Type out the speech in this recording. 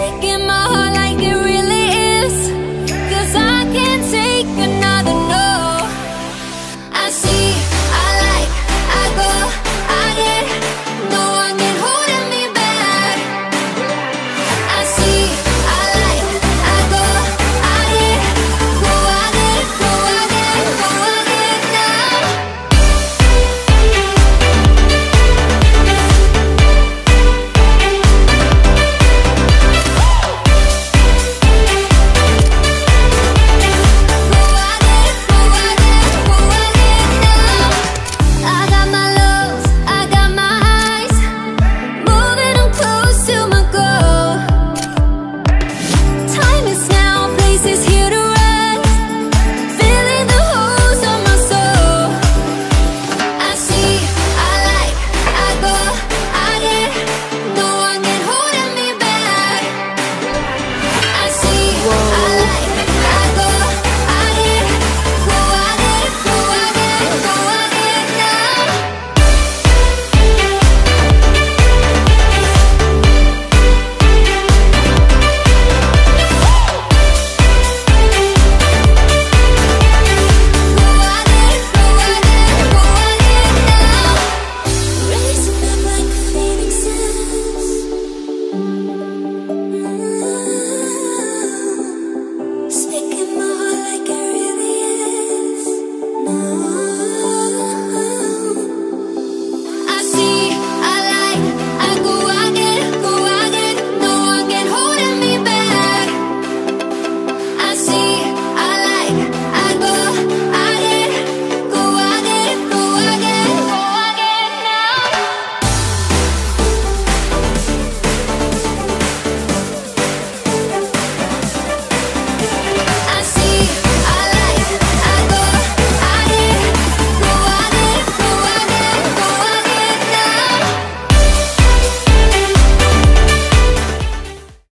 te